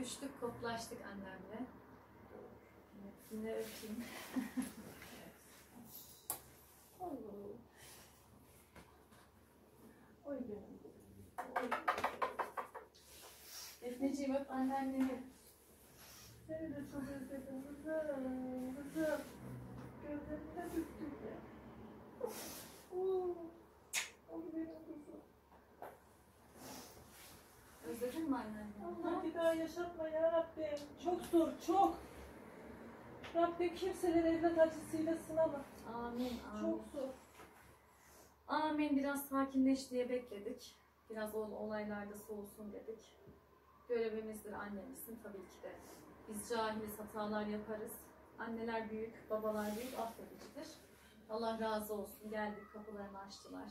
öpüştük, koklaştık annemle. Evet, yine öpeyim. Oy benim. Defneciğim öp anneanneni. Seni de çok özledim kızım. Kızım. Gözlerine büktüm ya. Oo. Benim mi anneanneni? Allah bir daha yaşatma ya Rabbim. Çok zor, çok. Rabbim kimseleri evlat acısıyla sınama. Amin, amin. Çok zor. Amin. Biraz sakinleş diye bekledik. Biraz o olaylarda soğusun dedik. Görevimizdir annemizin tabii ki de. Biz cahiliz, hatalar yaparız. Anneler büyük, babalar büyük, affedicidir. Allah razı olsun. Geldik, kapılarını açtılar.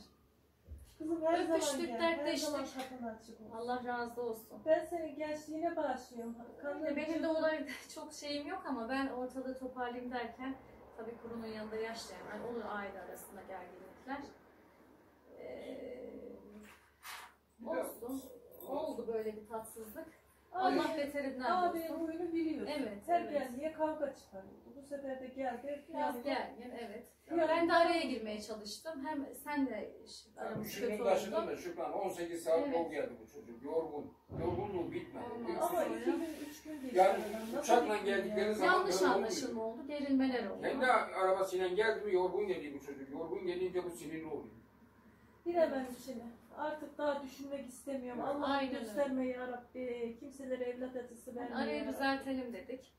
Kızım her Öpüştük, zaman gel. Her dertleştik. zaman kapın açık olsun. Allah razı olsun. Ben senin gençliğine bağışlıyorum. Öyle, benim de olayda çok şeyim yok ama ben ortalığı toparlayayım derken tabii kurunun yanında yaşlayan olur aile arasında gerginlikler. Ee, olsun. Oldu böyle bir tatsızlık. Allah beterinden olsun. huyunu biliyorsun. Evet, Her evet. geldiğe kavga çıkarıyordu. Bu sefer de geldi. Biraz gergin evet. Yani- Ben de araya girmeye çalıştım. Hem sen de aramız kötü Şükran taşıdın oldu. da Şükran 18 saat Evet. yol geldi bu çocuk. Yorgun. Yorgunluğu bitmedi. Olmaz. Ama iki gün, üç gün geçti. Yani. Nasıl uçakla bir gün geldikleri ya? zaman- Yanlış yorgun anlaşılma oldu. Gerilmeler oldu. Kendi arabasıyla geldi mi yorgun geliyor bu çocuk. Yorgun gelince bu sinirli oluyor. Bilemem içine. Artık daha düşünmek istemiyorum. Allah Aynen gösterme ya Rabbi. Kimselere evlat acısı verme Arayı ya Rabbi. düzeltelim dedik.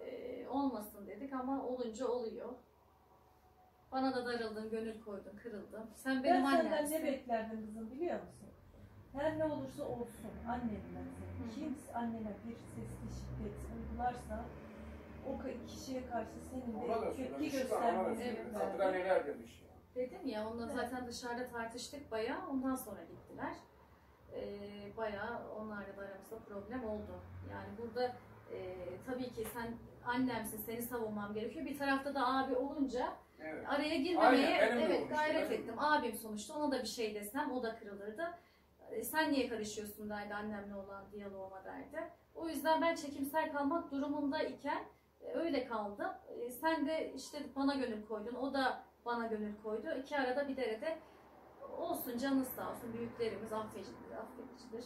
Ee, olmasın dedik ama olunca oluyor. Bana da darıldın, gönül koydun, kırıldım. Sen benim Ben senden annemsin. ne beklerdim kızım biliyor musun? Her ne olursa olsun annemden seni. Hı. Kim annene bir sesli şiddet uygularsa o ka- kişiye karşı senin Ona da de tepki söylemiş. Şükran ona da göstermeni söylemiş. Evet. Beklerdim. neler demiş. Dedim ya, onunla Evet. zaten dışarıda tartıştık bayağı. Ondan sonra gittiler. Ee, bayağı onlarla da aramızda problem oldu. Yani burada e, tabii ki sen annemsin, seni savunmam gerekiyor. Bir tarafta da abi olunca Evet. araya girmemeye Aynen, evet olmuş, gayret ettim. Abim sonuçta ona da bir şey desem o da kırılırdı. E, Sen niye karışıyorsun derdi annemle olan diyaloğuma derdi. O yüzden ben çekimsel kalmak durumunda iken e, öyle kaldım. E, Sen de işte bana gönül koydun, o da bana gönül koydu. İki arada bir derede olsun canın sağ olsun büyüklerimiz affedicidir, affedicidir.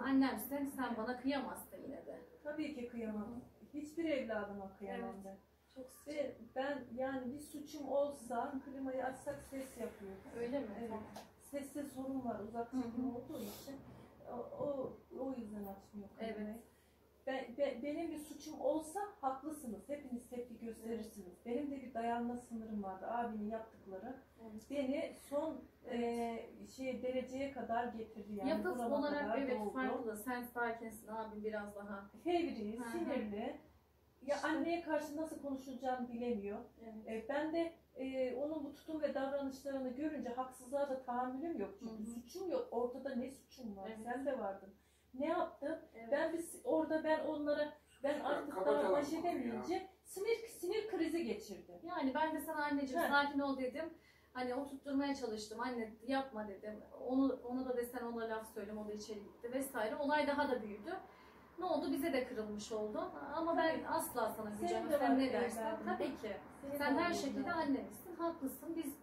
Annemsin sen bana kıyamazsın yine de. Tabii ki kıyamam. Hiçbir evladıma kıyamam Evet. ben. Çok sıcak. Ve ben yani bir suçum olsa klimayı açsak ses yapıyor. Öyle mi? Evet. Tamam. Seste sorun var uzak çekim olduğu için o, o, o yüzden açmıyor klimayı. Evet. Ben, be- benim bir suçum olsa haklısınız. Hepiniz tepki gösterirsiniz. Benim de bir dayanma sınırım vardı. Abinin yaptıkları Evet. beni son e, şey dereceye kadar getirdi yani. Yapıt olarak evet doldu. farklı. Sen sakinsin abi biraz daha. Fevri, Hı hı. sinirli. Ya İşte- anneye karşı nasıl konuşulacağını bilemiyor. Evet. E, ben de e, onun bu tutum ve davranışlarını görünce haksızlığa da tahammülüm yok. Çünkü Hı hı. suçum yok. Ortada ne suçum var? Evet. Sen de vardın. Ne yaptım? Evet. Ben biz orada ben onlara ben artık daha baş edemeyince sinir sinir krizi geçirdi. Yani ben de sana anneciğim He. sakin ol dedim. Hani oturtturmaya çalıştım. Anne yapma dedim. Onu onu da desen ona laf söylem o da içeri gitti vesaire. Olay daha da büyüdü. Ne oldu? Bize de kırılmış oldu. Ama ben Tabii. asla sana de var Sen ne dersen. evladın. Tabii ki. Senin Sen her şekilde annemizsin. Haklısın. Biz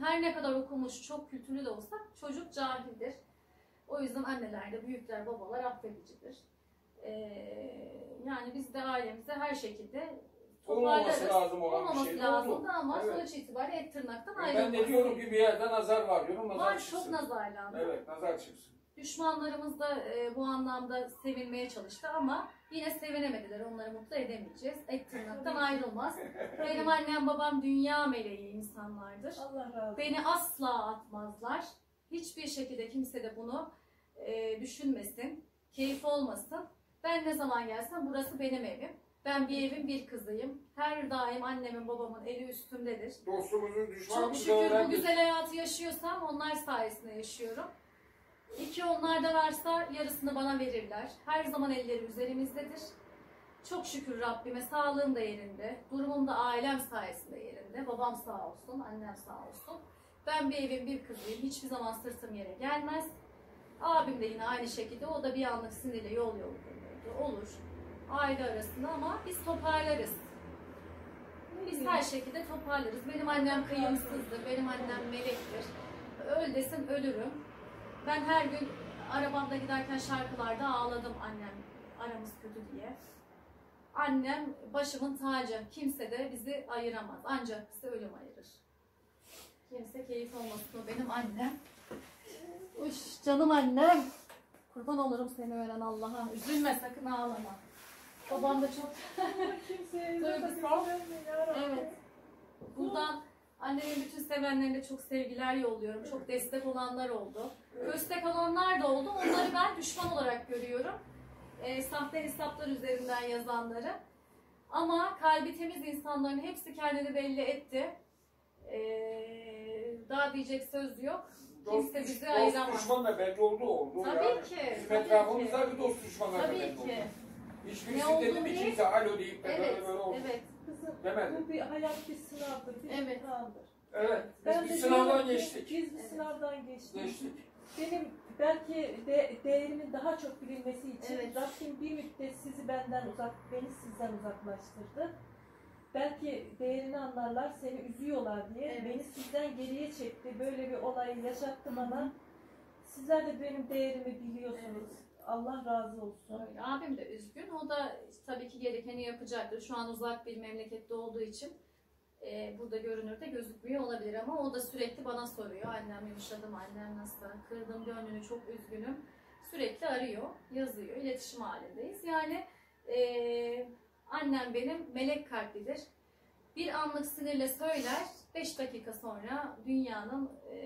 her ne kadar okumuş, çok kültürlü de olsak çocuk cahildir. O yüzden anneler de büyükler, babalar affedicidir. Ee, yani biz de ailemize her şekilde Olmaması lazım olan bir Olmaması şey. lazımdı Oldu. ama Evet. sonuç itibariyle et tırnaktan Ben ayrılmaz. de diyorum ki bir yerde nazar var diyorum. Nazar Var çıksın. çok nazarlandı. Evet nazar çıksın. Düşmanlarımız da e, bu anlamda sevinmeye çalıştı ama yine sevinemediler. Onları mutlu edemeyeceğiz. Et tırnaktan ayrılmaz. Benim annem babam dünya meleği insanlardır. Allah razı olsun. Beni asla atmazlar. Hiçbir şekilde kimse de bunu e, düşünmesin. Keyif olmasın. Ben ne zaman gelsem burası benim evim. Ben bir evin bir kızıyım. Her daim annemin babamın eli üstümdedir. Dostumuzu Çok düşmanımızı şükür bu öğrendik. güzel hayatı yaşıyorsam onlar sayesinde yaşıyorum. İki onlarda varsa yarısını bana verirler. Her zaman elleri üzerimizdedir. Çok şükür Rabbime sağlığım da yerinde. Durumum da ailem sayesinde yerinde. Babam sağ olsun, annem sağ olsun. Ben bir evin bir kızıyım. Hiçbir zaman sırtım yere gelmez. Abim de yine aynı şekilde. O da bir anlık sinirle yol yol. Olur. aile arasında ama biz toparlarız. Biz her şekilde toparlarız. Benim annem kıyımsızdır, benim annem melektir. Öl desin ölürüm. Ben her gün arabamda giderken şarkılarda ağladım annem aramız kötü diye. Annem başımın tacı. Kimse de bizi ayıramaz. Ancak bizi ölüm ayırır. Kimse keyif olmasın o benim annem. Uş canım annem. Kurban olurum seni veren Allah'a. Üzülme sakın ağlama. Babam da çok Kimseye Duygusal. Evet. Buradan annemin bütün sevenlerine çok sevgiler yolluyorum. Çok destek olanlar oldu. Köstek olanlar da oldu. Onları ben düşman olarak görüyorum. Ee, sahte hesaplar üzerinden yazanları. Ama kalbi temiz insanların hepsi kendini belli etti. Ee, daha diyecek söz yok. Kimse bizi dost ayıramaz. düşman da belli oldu oldu. Tabii yani. ki, Bizim tabii etrafımızda bir dost düşmanlar da Tabii belli oldu. ki. Hiçbirisi Ne dedi olduğunu mi değil. kimse alo deyip de Evet, böyle böyle oldu. evet. Kızım Demedi. bu bir hayat bir sınavdır, bir Evet. imtihandır. Evet. Biz bir de sınavdan diyorum ki, geçtik. Biz bir Evet. sınavdan geçtik. Geçtik. Benim belki de, değerimin daha çok bilinmesi için Evet. Rabbim bir müddet sizi benden uzak, beni sizden uzaklaştırdı. Belki değerini anlarlar, seni üzüyorlar diye Evet. beni sizden geriye çekti. Böyle bir olayı yaşattı bana. Sizler de benim değerimi biliyorsunuz. Allah razı olsun. Öyle. Abim de üzgün. O da tabii ki gerekeni yapacaktır. Şu an uzak bir memlekette olduğu için e, burada görünürde gözükmüyor olabilir ama o da sürekli bana soruyor. Annem yumuşadı mı? Annem nasıl? Kırdım gönlünü çok üzgünüm. Sürekli arıyor, yazıyor. iletişim halindeyiz. Yani e, annem benim melek kalplidir. Bir anlık sinirle söyler, 5 dakika sonra dünyanın e,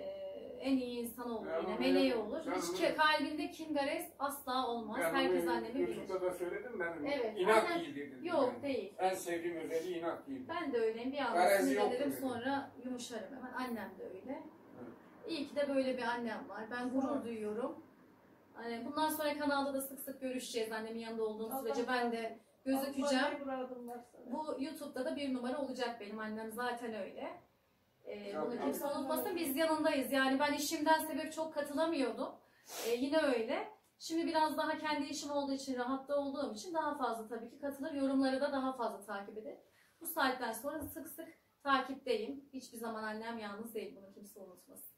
en iyi insanı olur yine, meleği olur. ben Hiç ki kalbinde kin gares asla olmaz. Ben Herkes annemi bilir. YouTube'da da söyledim ben. Evet, İnat aynen. değil dedim. Yok yani. değil. En sevdiğim özelliği inat değil. Ben de öyleyim. Bir anda Garezi yok sinirlenirim öyle. sonra yumuşarım hemen. Annem de öyle. İyi ki de böyle bir annem var. Ben gurur duyuyorum. Hani bundan sonra kanalda da sık sık görüşeceğiz annemin yanında olduğum Allah sürece. Ben de gözükeceğim. Bu YouTube'da da bir numara olacak benim annem zaten öyle. Ee, bunu kimse unutmasın biz yanındayız. Yani ben işimden sebep çok katılamıyordum. Ee, yine öyle. Şimdi biraz daha kendi işim olduğu için, rahatta olduğum için daha fazla tabii ki katılır. Yorumları da daha fazla takip eder. Bu saatten sonra sık sık takipteyim. Hiçbir zaman annem yalnız değil. Bunu kimse unutmasın.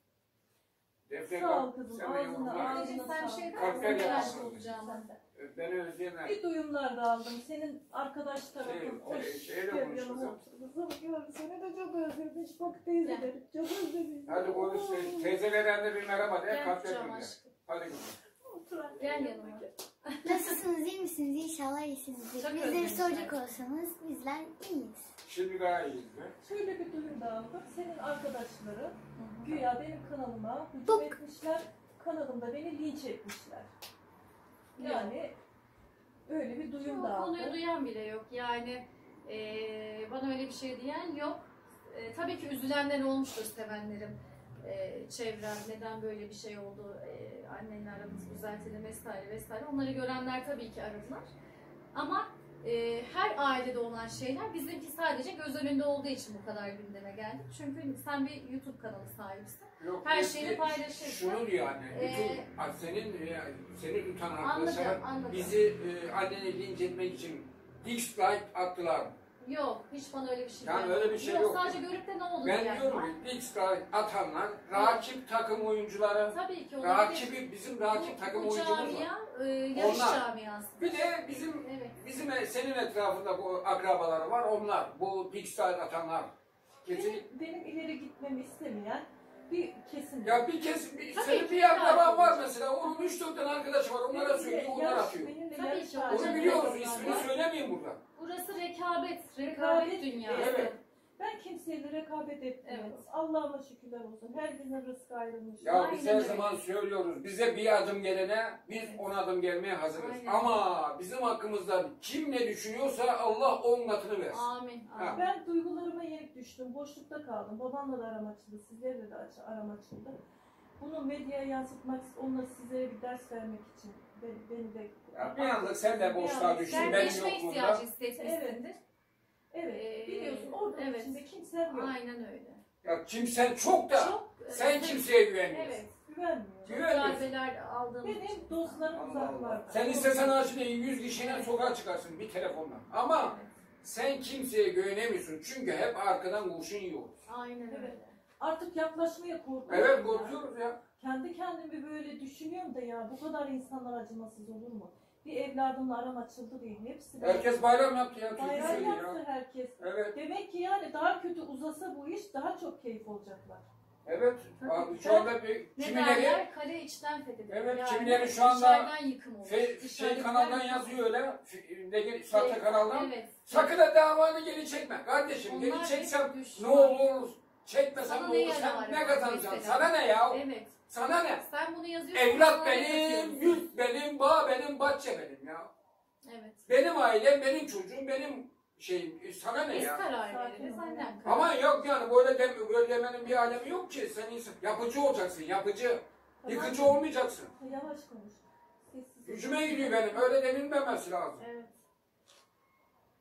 Defne Sağ ol kızım, sen de ağzına, yorumlar. ağzına. Anneciğim sen bir Beni özleyenler. Bir duyumlar da aldım. Senin arkadaş tarafın. Şey, hoş şey, şeyle gel konuş yanıma kızım. seni de çok özlemiş. Bak teyzelerim çok özlemiş. Hadi konuş. şey, Teyzelerden de bir merhaba de. Gönder. aşkım. Hadi gidelim. Otur anne. Gel yanıma. Nasılsınız, iyi misiniz? İnşallah iyisinizdir. Çok Bizleri soracak olsanız bizler iyiyiz. Şimdi daha iyiyiz be. Şöyle bir duyum da aldım. Senin arkadaşları güya benim kanalıma hücum etmişler. Kanalımda beni linç etmişler. Bir duyum O da konuyu aldım. duyan bile yok. Yani eee, bana öyle bir şey diyen yok. Eee, tabii ki üzülenler olmuştur sevenlerim. Eee çevrem neden böyle bir şey oldu, eee annenle aramız düzeltelim vesaire vesaire. Onları görenler tabii ki aradılar. Ama eee, her ailede olan şeyler bizimki sadece göz önünde olduğu için bu kadar gündeme geldi. Çünkü sen bir YouTube kanalı sahibisin. Yok, Her biz- şeyini paylaşırsın. Şunu diyor anne. Ee, senin e, seni tutan arkadaşlar bizi e, anneni linç etmek için dislike attılar. Yok, hiç bana öyle bir şey Yani gelmedi. öyle bir şey yok. Sadece görüp de ne oldu Ben diyen diyorum ki dislike atanlar rakip takım oyuncuları, Tabii ki olabilir. rakibi bizim rakip Bu- takım bu oyuncumuz var. camia, e, Onlar. camiası. Bir de bizim Evet. bizim senin etrafında bu akrabaları var onlar. Bu dislike atanlar. Benim, benim ileri gitmemi istemeyen bir kesim. Ya bir kez bir, Tabii senin ki, bir akraban var tabii. mesela. Onun üç dört tane arkadaşı var. Onlara söylüyor, onlar Yaş- atıyor. Tabii yaş ki var. Onu biliyoruz. Evet. ismini söylemeyeyim burada. Burası rekabet, rekabet, Rekabet, dünyası. evet. Ben kimseyle rekabet etmiyorum. Evet. Allah'ıma şükürler olsun. Herkesin rızkı ayrılmış. Ya biz Aynen her öyle. zaman söylüyoruz. Bize bir adım gelene biz on adım gelmeye hazırız. Aynen. Ama bizim hakkımızda kim ne düşünüyorsa Allah on katını versin. Amin. Ha. amin. Ben duygularıma yenik düştüm. Boşlukta kaldım. Babamla da aram açıldı. Sizlerle de aram açıldı. Bunu medyaya yansıtmak, onunla sizlere bir ders vermek için beni, beni de... Ya bir anlık sen de boşluğa düştün. Benim Dertleşme yokluğumda. ihtiyacı hissetmişsindir. Evet, Ee, biliyorsun orada evet. içinde kimsem yok. Aynen öyle. Ya kimsen çok da Çok, e, sen kimseye güvenmiyorsun. Evet. güvenmiyorum. Güvenmiyorsun. Darbeler aldığım Benim dostlarım uzaklarda. Sen istesen şimdi 100 kişiyle sokağa çıkarsın bir telefonla. Ama Evet. sen kimseye güvenemiyorsun. Çünkü hep arkadan kurşun yiyoruz. Aynen Evet. öyle. Artık yaklaşmaya korkuyorum. Evet ya. korkuyoruz ya. Kendi kendimi böyle düşünüyorum da ya bu kadar insanlar acımasız olur mu? Bir evladımla aram açıldı diye hepsi Herkes bayram yaptı ya. Bayram yaptı ya. herkes. Evet, Demek ki yani daha kötü uzasa bu iş daha çok keyif olacaklar. evet. Abi şu anda bir Ne kimileri derler? Kale içten fethedilir. Evet, kimileri şu anda dışarıdan yıkım olur. fe, şey Dışarıdan kanaldan yazıyor öyle. f- Ne, gel- sahte Şey, kanaldan. Evet. Sakın da davanı geri çekme. Kardeşim Onlar geri hep çeksem düşman. ne olur? Çekmesem Sana ne ne olur? Sen ne ya? kazanacaksın? Mesela. Sana ne ya? Evet. Sana ne? Sen bunu yazıyorsun. Evlat benim, yurt benim, bağ benim, bahçe benim ya. Evet. Benim ailem, benim çocuğum, benim şeyim. E, Sana ne ya? veririz. ol. Annem karar Ama yok yani böyle, dem böyle demenin bir alemi yok ki. Sen insan, yapıcı olacaksın, yapıcı. Yıkıcı olmayacaksın. Yavaş konuş. Gücüme gidiyor benim. Öyle denilmemesi lazım. Evet.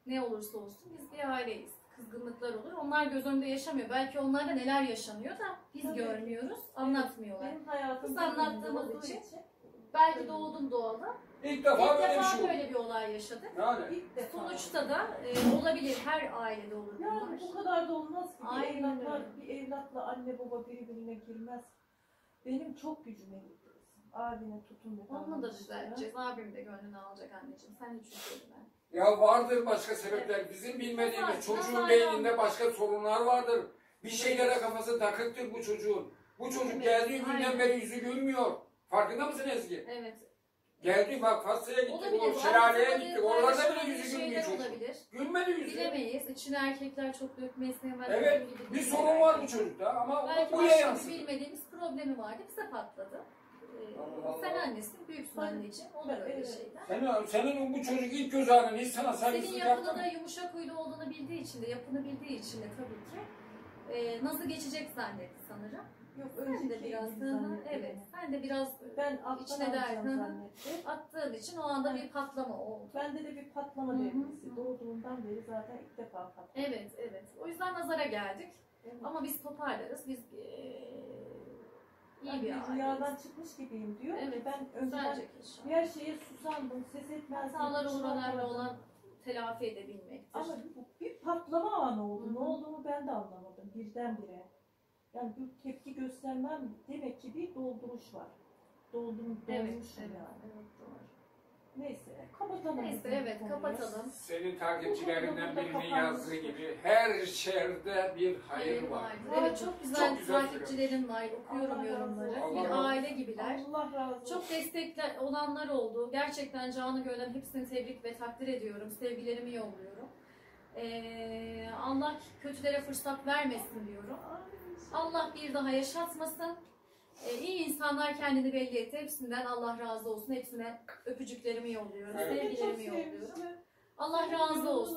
Ne olursa olsun biz bir aileyiz. Kızgınlıklar olur. Onlar göz önünde yaşamıyor. Belki onlarda neler yaşanıyor da biz Tabii. görmüyoruz, anlatmıyorlar. Benim hayatım Biz anlattığımız için Belki doğdum doğalı. İlk İlk defa böyle bir defa şey oldu. böyle bir olay yaşadık. Yani. İlk defa. Sonuçta da e, olabilir. Her ailede olur bunlar. Yani bu kadar da olmaz ki. Bir Aynen evlatlar, bir evlatla anne baba birbirine girmez. Benim çok gücüme gitti. Abine tutun ve Onu da düzelteceğiz. Abim de gönlünü alacak anneciğim. Sen hiç üzülme. Ya vardır başka sebepler. Bizim bilmediğimiz Nazar, çocuğun nazar beyninde başka sorunlar vardır. Bir şeylere kafası takıktır bu çocuğun. Bu çocuk Evet, geldiği günden aynen. beri yüzü gülmüyor. Farkında mısın Ezgi? Evet. Geldi bak Fasya'ya gittik, Olabilir. o şelaleye Arada gittik. Oralarda bile yüzü gülmüyor çocuk. olabilir. Gülmedi yüzü. Bilemeyiz. İçine erkekler çok dökmeyi sevmez. Evet, bir sorun var bu çocukta ama Belki bu buraya başka bir yansıdı. bilmediğimiz problemi vardı. Bize patladı. Ee, sen annesin, büyüksün anneciğim. Olur ben- öyle şeyler. Senin, senin bu çocuk ilk göz ağrın hiç sana Senin saygısızlık yapını yaptı da mı? yumuşak huylu olduğunu bildiği için de, yapını bildiği için de tabii ki e, nazı geçecek zannetti sanırım. Yok Sen de önceki biraz, gibi hı hı, zannettim. evet, sen de biraz Ben alttan İçine alacağım der, hı hı. zannettim. attığın için o anda bir patlama oldu. Bende de bir patlama Hı hı, devresi. Doğduğumdan beri zaten ilk defa patladı. Evet, evet. O yüzden nazara geldik. Evet. Ama biz toparlarız. Biz eee iyi Ben bir aileyiz. rüyadan çıkmış gibiyim diyor Evet, ben önceden her şeye susandım, ses etmezdim. Hiç önemli bakmadım. olan telafi edebilmektir. Ama bir, bir patlama anı oldu. Hı hı. Ne olduğunu ben de anlamadım birdenbire. Yani bir tepki göstermem demek ki bir dolduruş var. Doldum, evet, dolmuşum evet, yani. evet, doğru. Neyse kapatalım. Neyse, bizim evet, konuyu. kapatalım. Senin takipçilerinden birinin yazdığı gibi her şerde bir hayır var. Evet, çok güzel, Çok güzel takipçilerim var. Okuyorum Allah razı yorumları. olsun. Allah bir aile gibiler. Allah razı olsun. Çok destekler olanlar oldu. Gerçekten canı gönülden hepsini tebrik ve takdir ediyorum. Sevgilerimi yolluyorum. Ee, Allah kötülere fırsat vermesin diyorum. Allah bir daha yaşatmasın. Ee, iyi insanlar kendini belli etti. Hepsinden Allah razı olsun. Hepsine öpücüklerimi yolluyorum. Evet. Sevgilerimi yolluyorum. Allah razı olsun.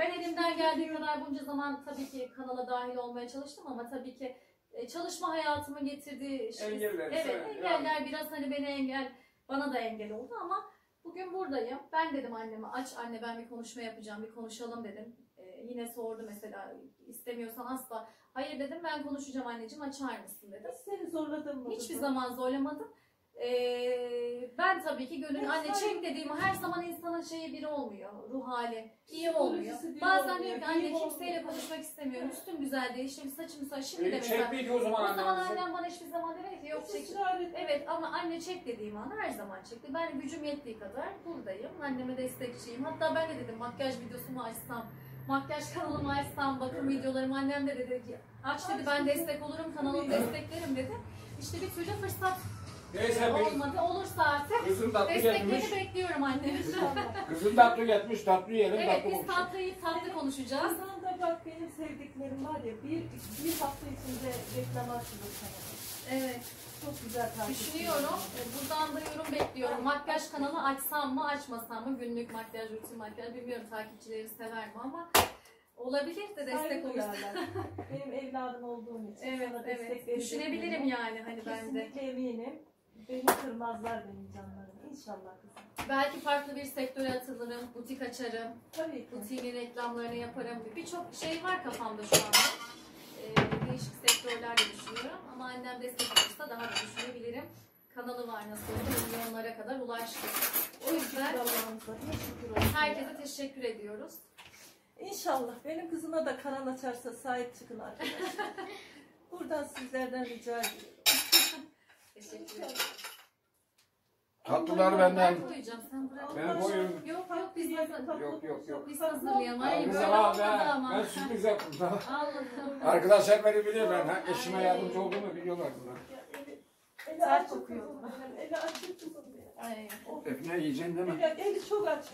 Ben elimden geldiği kadar bunca zaman tabii ki kanala dahil olmaya çalıştım ama tabii ki e, çalışma hayatımın getirdiği işte- Engeller, evet, sen- engeller biraz hani beni engel bana da engel oldu ama bugün buradayım. Ben dedim anneme aç anne ben bir konuşma yapacağım bir konuşalım dedim. E, yine sordu mesela istemiyorsan asla. Hayır dedim ben konuşacağım anneciğim açar mısın dedim. Hiç seni zorladım mı? Hiçbir zaman zorlamadım. Ee, ben tabii ki gönül anne çek dediğim her zaman insanın şeyi biri olmuyor. Ruh hali iyi olmuyor. Bazen diyorum ki anne kimseyle konuşmak istemiyorum. Üstüm güzel değil. Şimdi saçım güzel. Şimdi de E, mesela. çekmedi o zaman O zaman annenizi. annem bana hiçbir zaman demedi ki yok çek. Evet ama anne çek dediğim an her zaman çekti. Ben gücüm yettiği kadar buradayım. Anneme destekçiyim. Hatta ben de dedim makyaj videosumu açsam, makyaj kanalımı açsam, bakım videolarımı annem de dedi ki aç dedi ben destek olurum kanalımı desteklerim dedi. İşte bir türlü fırsat Neyse bir olmadı. Olursa artık tatlı destekleri bekliyorum anne. İnşallah. Kızın tatlı gelmiş tatlı yiyelim evet tatlı biz konuşalım. tatlıyı tatlı konuşacağız. Aslında da bak benim sevdiklerim var ya bir, bir hafta içinde reklam açılır kanalım. Evet Çok güzel takip düşünüyorum. E, Buradan da yorum bekliyorum. Makyaj kanalı açsam mı açmasam mı? Günlük makyaj, rutin makyaj bilmiyorum takipçileri sever mi ama olabilir de destek Saygı olursa. duyarlar. Benim evladım olduğum için Evet sana destek evet. vereceklerim Düşünebilirim yani hani ben de. Kesinlikle eminim. Beni kırmazlar benim canlarım. İnşallah kızım. Belki farklı bir sektöre atılırım, butik açarım, Tabii ki. butiğimin reklamlarını yaparım. Birçok şey var kafamda şu anda. Değişik sektörlerle düşünüyorum. Ama annem destek olursa daha da düşünebilirim. Kanalı var nasıl olsa milyonlara kadar ulaştı. O yüzden herkese teşekkür ediyoruz. İnşallah benim kızıma da kanal açarsa sahip çıkın arkadaşlar. Buradan sizlerden rica ediyorum. Teşekkür ederim. Tatlılar benden. Ben koyacağım sen bırak. Ben koyuyorum. Yok yok biz hazır. Yok, yok, yok. Biz hazırlayalım. Ay Abi böyle olmadı ama. ben sürpriz yaptım daha. Allah'ım. Arkadaşlar beni biliyor ben. Ha, eşime yardımcı olduğumu biliyorlar bunlar. Eli, açık kokuyor. Eli açık. Ay, Defne yiyeceksin değil mi? Eli, eli çok açık.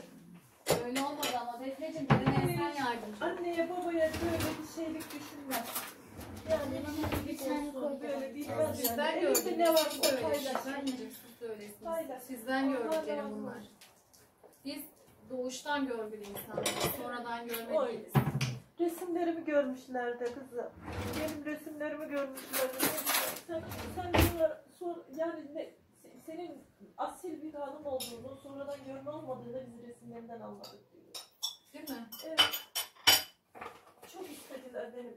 öyle olmadı ama Defneciğim birine sen yardımcı. Anneye babaya böyle bir şeylik düşünmez. Sizden gördüm. ne var. Sizden gördüklerim bunlar. Biz doğuştan görgülü insanlarız. Sonradan görmeliyiz. Resimlerimi görmüşlerdi kızım. Benim resimlerimi görmüşlerdi. Sen, sen bunlar sor, yani ne, se- senin asil bir hanım olduğunu, sonradan görme olmadığını biz resimlerinden anladık diyor. Değil mi? Evet. Çok istediler benim.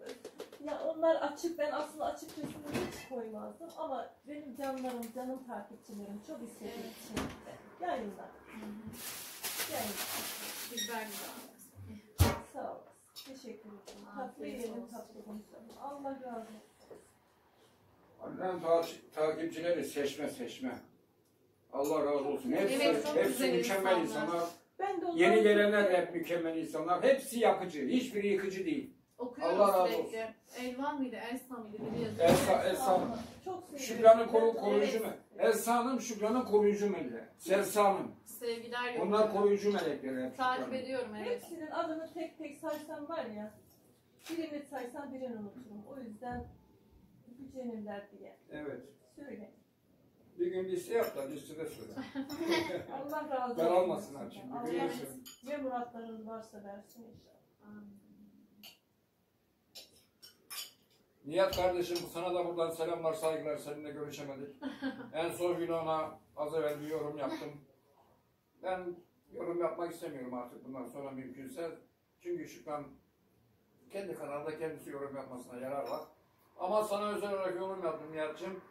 Ya onlar açık, ben aslında açık resimleri hiç koymazdım ama benim canlarım, canım takipçilerim çok istediği Evet. için yayınlar. Yayınlar. Gibi anlarız. Sağ olasın. Teşekkür ederim. Afiyet Tatlı yiyelim, olsun. tatlı konuşalım. Allah razı olsun. Annem ta takipçileri seçme seçme. Allah razı olsun. Hepsi, Evet, hepsi güzel mükemmel insanlar. insanlar. Ben de Yeni gelenler hep mükemmel insanlar. Hepsi yapıcı. Hiçbiri yıkıcı değil. Okuyoruz Allah razı sürekli. Elvan mıydı? Elsa mıydı? Biri yazıyor. Elsa, Elsa. Çok seviyorum. Şükran'ın koru, koruyucu Evet. melek. Elsa Hanım Şükran'ın koruyucu meleği. Selsa Hanım. Sevgiler Onlar yolluyorum. koruyucu melekleri. hep Takip Şükran'ın. ediyorum evet. Hepsinin adını tek tek saysam var ya, birini saysam birini unuturum. O yüzden gücenirler diye. Evet. Söyle. Bir gün liste yap da listede söyle. Allah razı olsun. Daralmasınlar şimdi. Allah Biliyorsun. ne muratların varsa versin inşallah. Nihat kardeşim sana da buradan selamlar saygılar seninle görüşemedik. en son gün ona az evvel bir yorum yaptım. Ben yorum yapmak istemiyorum artık bundan sonra mümkünse. Çünkü Şükran kendi kanalda kendisi yorum yapmasına yarar var. Ama sana özel olarak yorum yaptım Nihat'cığım.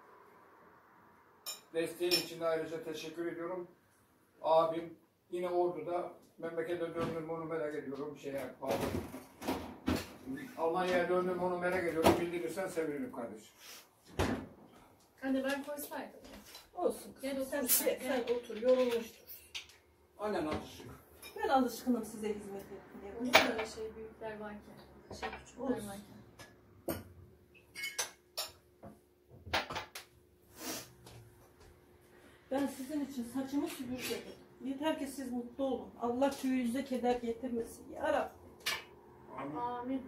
Desteğin için de ayrıca teşekkür ediyorum. Abim yine Ordu'da memlekete döndüm onu merak ediyorum. Şeye, pardon. Almanya'ya döndüm onu merak ediyorum. Bildirirsen sevinirim kardeşim. Anne ben koysaydım. Olsun. Gel sen, otur sen, sen, sen, gel. otur, yorulmuştur. Annen alışık. Ben alışkınım size hizmet etmeye. Olur mu öyle şey büyükler varken? Şey küçükler Olsun. varken. Ben sizin için saçımı süpürgedim. Yeter ki siz mutlu olun. Allah tüyünüze keder getirmesin. Ya Rabbi. Amin. Amin.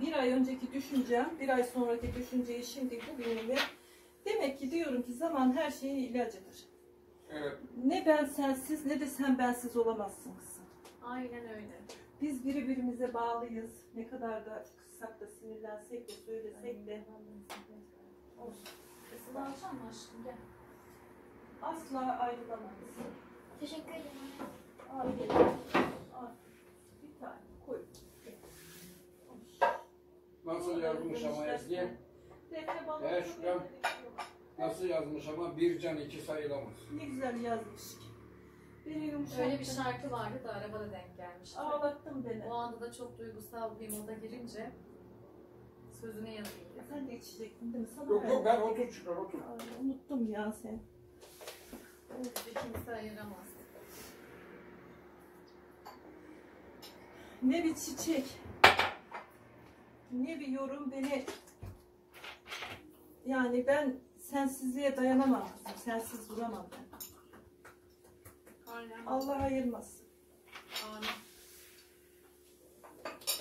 Bir ay önceki düşüncem, bir ay sonraki düşünceyi şimdi bugünüme demek ki diyorum ki zaman her şeyin ilacıdır. Evet. Ne ben sensiz ne de sen bensiz olamazsın kızım. Aynen öyle. Biz birbirimize bağlıyız. Ne kadar da kızsak da sinirlensek de söylesek de olsun. Isını alacak mı aşkım? Gel. Asla ayrılamayız. Teşekkür ederim. Al. Bir tane koy. Nasıl ama Ezgi? Defne bana Evet, Şükran. Nasıl yazmış ama bir can iki sayılamaz. Ne güzel yazmış ki. Beni yumuşattın. Öyle bir şarkı vardı da arabada denk gelmişti. Ağlattın beni. O anda da çok duygusal bir moda girince sözüne yazayım dedim. Sen de içecektin değil mi? Sana Yok yok ben otur çıkar otur. Ay, unuttum ya seni. Bizi kimse ayıramaz. Ne bir çiçek, ne bir yorum beni... Yani ben sensizliğe dayanamam kızım. Sensiz duramam ben. Aynen. Allah ayırmasın. Amin.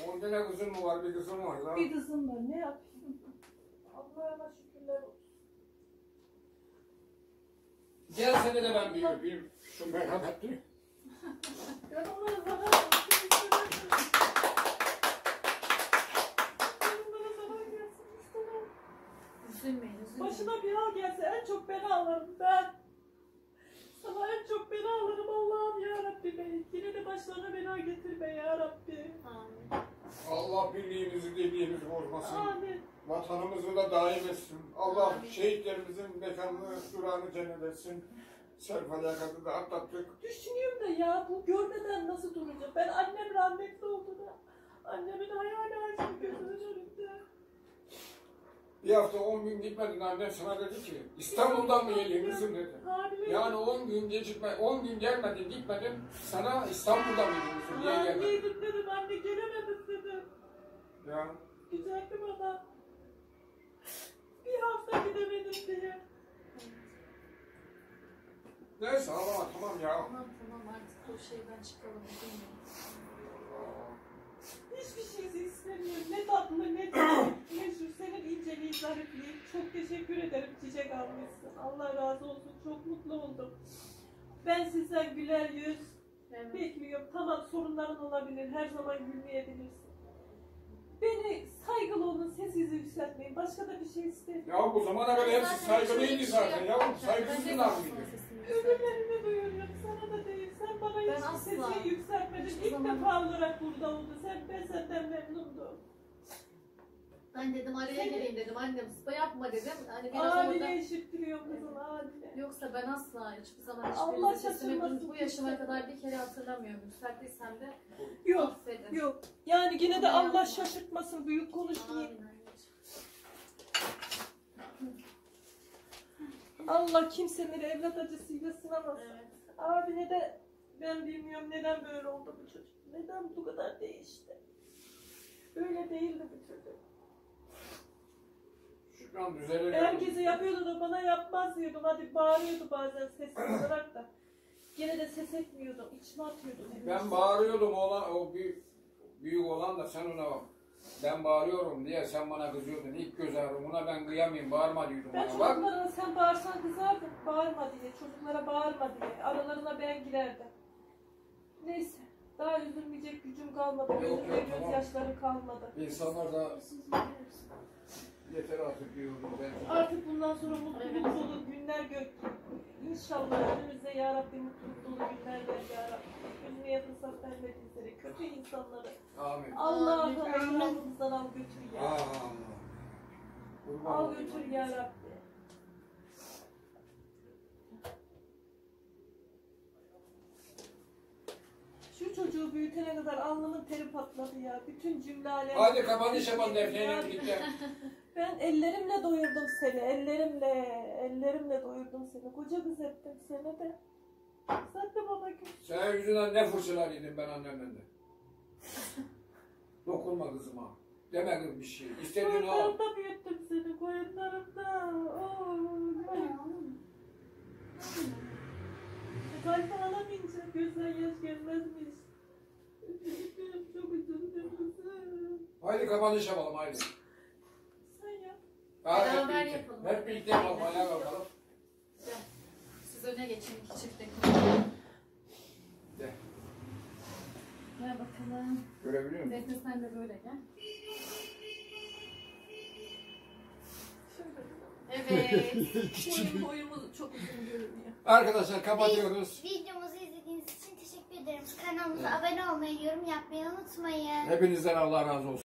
Onda ne kızın mı var bir kızım var lan. Bir kızım var. Ne yapayım? Allah'ıma şükürler olsun. Gel seni de ben bir öpeyim. Şu merhametli. Ben onlara zarar vermek istemem. Ben onlara zarar gelsin istemem. Üzülmeyin, üzülmeyin. Başına bir hal gelse en çok ben ağlarım ben. Sana en çok ben ağlarım Allah'ım ya Rabbi. Yine de başlarına bela getirme ya Rabbi. Amin. Allah birliğimizi dirliğimizi bozmasın. Amin. Vatanımızı da daim etsin. Allah Amin. şehitlerimizin mekanını, durağını cennet etsin. Sel felakatı da atlattık. Düşünüyorum da ya bu görmeden nasıl duracağım? Ben annem rahmetli oldu da. Annemin hayali açtı gözümün önünde. Bir hafta on gün gitmedin annem sana dedi ki İstanbul'dan mı kızım dedi. Yani 10 gün gecikme, 10 gün gelmedin gitmedin sana İstanbul'dan mı gidiyorsun diye gelmedin. Hamileydim dedim anne gelemedim dedim. Ya Güzeldi bana. Bir hafta gidemedim diye. neyse ağlama tamam ya. Tamam tamam artık o şeyden çıkalım. Hiçbir şey istemiyorum. Ne tatlı. İnceliğin zarifliğin. Çok teşekkür ederim çiçek almışsın. Allah razı olsun. Çok mutlu oldum. Ben sizden güler yüz Evet. bekliyorum. Tamam sorunların olabilir. Her zaman gülmeyebilirsin. Beni saygılı olun. Sesinizi yükseltmeyin. Başka da bir şey istemiyorum. Ya bu zamana kadar hepsi saygılıydı zaten yavrum. Saygısızlar mıydı? Ölümlerimi duyuyorum. Sana da değil. Sen bana Ben hiç sesini yükseltmedin. İlk defa olarak burada oldu. Sen, ben senden memnundum. Ben dedim araya gireyim dedim annem sıpa yapma dedim. Hani biraz orada... Adile eşittiriyor kızım Adile. Yoksa ben asla hiçbir zaman Allah hiçbir sesimi şaşırmasın bu yaşıma kimse. kadar bir kere hatırlamıyorum. Yükselttiysem de Yok. affedin. Yok. Yani yine de Allah şaşırtmasın. Büyük konuşmayayım. Allah kimseleri evlat acısıyla sınamasın. Evet. Abine de ben bilmiyorum neden böyle oldu bu çocuk. Neden bu kadar değişti? Böyle değildi bu çocuk. Şükran düzelir. Herkese yapıyordu da bana yapmaz diyordum. Hadi bağırıyordu bazen sessiz olarak da. Gene de ses etmiyordum. İçime atıyordum. Ben bağırıyordum oğlan, o büyük, büyük olan da sen ona ben bağırıyorum diye sen bana kızıyordun. İlk göz ağrımına ben kıyamayayım bağırma diyordum Ben bana. Bak çocuklara sen bağırsan kızardım. Bağırma diye. Çocuklara bağırma diye. Aralarına ben girerdim. Neyse. Daha üzülmeyecek gücüm kalmadı. Yok, Gözümde yok, tamam. gözyaşları kalmadı. insanlar da. Yeter artık diyordum ben. Artık bundan sonra mutluluk Evet. dolu günler gör. İnşallah önümüzde ya Rabbi mutluluk dolu günler ver ya Rabbi. Üzmeye fırsat verme bizlere. Kötü insanları. Amin. Allah'ım Amin. etrafımızdan al götür ya. Kurban Al götür ya Rabbi. Şu çocuğu büyütene kadar alnımın teri patladı ya. Bütün cümle alem. Hadi kapanış yapalım defneyle birlikte. Ben ellerimle doyurdum seni. Ellerimle. Ellerimle doyurdum seni. Koca kız ettim seni de. Sen de bana gül. Senin yüzünden ne fırçalar yedim ben annemden de. Dokunma kızıma. Deme kız bir şey. İstediğini al. Koyunlarımda büyüttüm seni. Koyunlarımda. Oo, Kalp ağlamayınca gözden yaş gelmezmiş. Üzüldüm, çok üzüldüm kızım. Haydi kapanış yapalım haydi. Sen yap. Hadi hep Beraber birlikte. yapalım. Hep birlikte yapalım. Ayağa kalkalım. Gel. Siz öne geçin iki çiftlik. Gel. Gel bakalım. Görebiliyor musun? Defne sen de böyle gel. Evet. Boyum boyumuz çok uzun görünüyor. Arkadaşlar kapatıyoruz. Videomuzu izlediğiniz için ederim. Kanalımıza abone olmayı, yorum yapmayı unutmayın. Hepinizden Allah razı olsun.